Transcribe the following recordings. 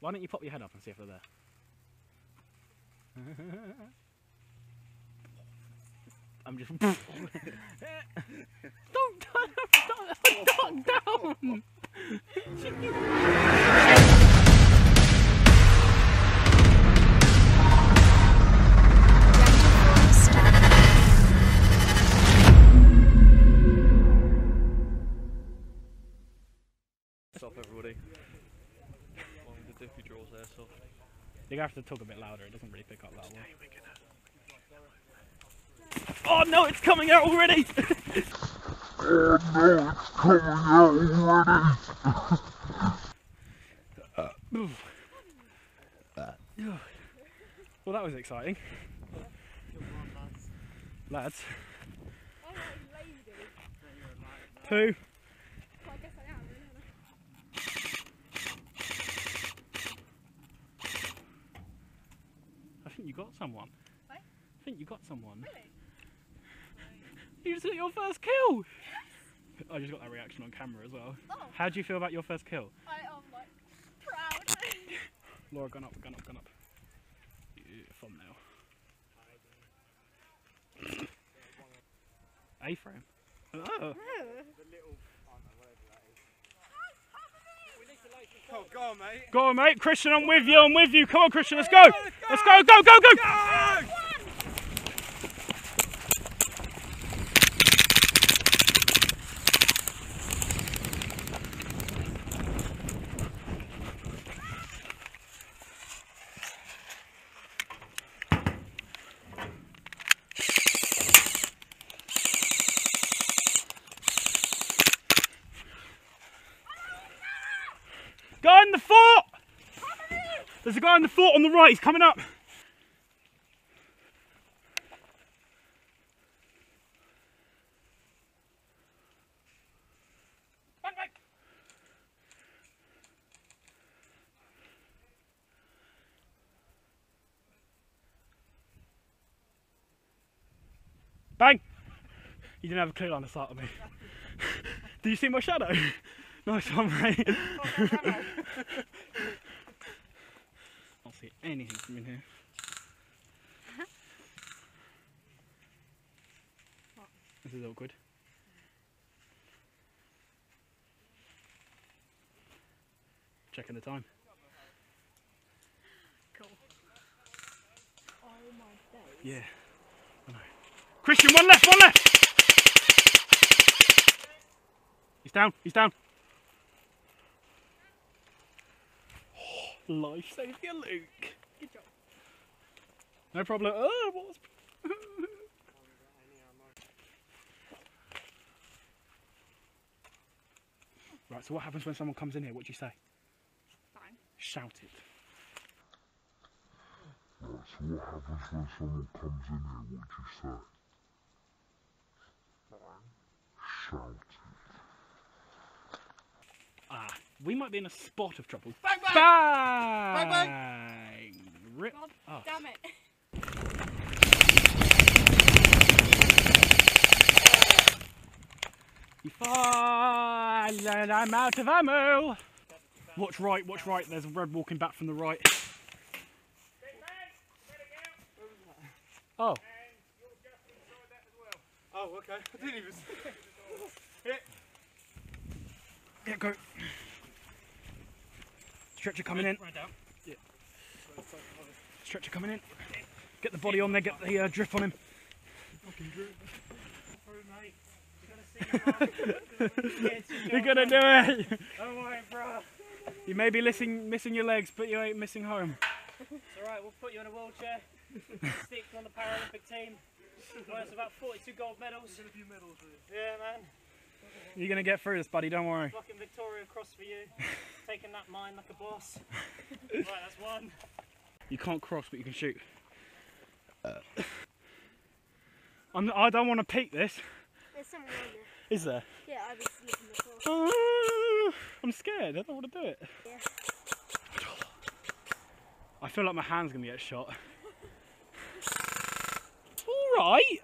Why don't you pop your head up and see if they're there? I'm just. don't don't, don't down! Stop everybody. Long the Dippy draws airsoft. You're gonna have to talk a bit louder, it doesn't really pick up that well. Oh no, it's coming out already! well, that was exciting. Lads. Two. Think you got someone. What? I think you got someone. Really? You just got your first kill! I just got that reaction on camera as well. Oh, How do you feel about your first kill? I am like proud. Laura, gun up, gun up, gun up. Yeah, thumbnail. A-frame. Oh. Oh, go on, mate. Go on, mate. Christian, I'm with you. I'm with you. Come on, Christian. Let's go. Let's go. Go, go, go. Go in the fort. There's a guy in the fort on the right. He's coming up. Bang! You didn't have a clue on the sight of me. Did you see my shadow? nice one, mate. I don't see anything from in here. This is awkward. Checking the time. cool. Oh my days. Yeah. I know. Christian, one left, one left! He's down, he's down. Life saving Luke. Good job. No problem. Oh, what was... right, so what happens when someone comes in here? What do you say? Fine. Shout it. Right, so what happens when someone comes in here? What do you say? Shout it. We might be in a spot of trouble. Bang, bang! Bang! Bang, Rip. God Oh. damn it. You fall, and I'm out of ammo. Watch right, watch right. There's a red walking back from the right. Oh, Oh, okay. I didn't even see yeah, go. Stretcher coming in. Right down. Stretcher coming in. Get the body on there. Get the uh, drip on him. You're gonna do it. Don't worry, bro. You may be missing missing your legs, but you ain't missing home. It's alright, we'll put you in a wheelchair. Stick on the Paralympic team. Worth about 42 gold medals. Yeah, man. You're gonna get through this, buddy. Don't worry. Fucking Victoria Cross for you. Taking that mine like a boss. right, that's one. You can't cross, but you can shoot. I'm, I don't want to peek this. There's someone on there. Is there? Yeah, I was looking before. Ah, I'm scared. I don't want to do it. Yeah. I feel like my hand's gonna get shot. All right.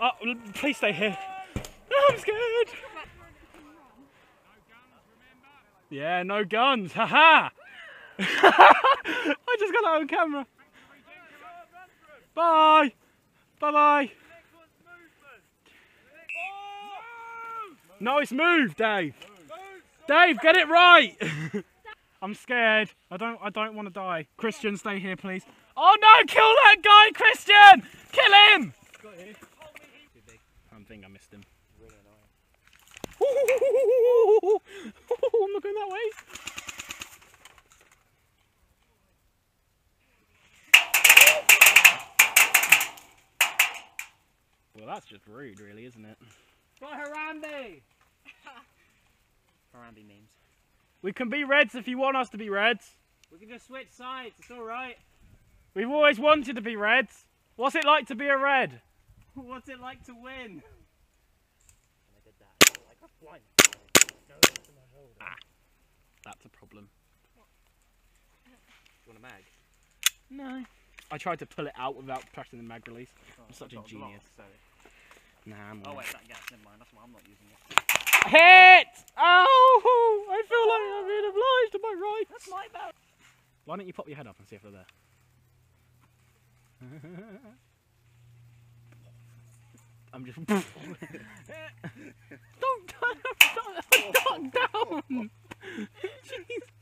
Oh, please stay here. I'm scared. Yeah, no guns. Ha ha. I just got that on camera. Bye. Bye bye. Nice move, Dave. Dave, get it right. I'm scared. I don't. I don't want to die. Christian, stay here, please. Oh no! Kill that guy, Christian! Kill him! I think I missed him. Oh, I'm not going that way. Well, that's just rude, really, isn't it? For Harambe! Harambe memes. We can be Reds if you want us to be Reds. We can just switch sides, it's alright. We've always wanted to be Reds. What's it like to be a Red? What's it like to win? Ah, that's a problem. You want a mag? No. I tried to pull it out without pressing the mag release. Oh, I'm such a genius. Nah, I'm Oh wait, that gas, never mind, that's why I'm not using it. Hit! Oh! I feel like I'm being obliged to my rights. That's my bad. Why don't you pop your head up and see if they're there? I'm just. don't turn, don't, don't down. Jeez.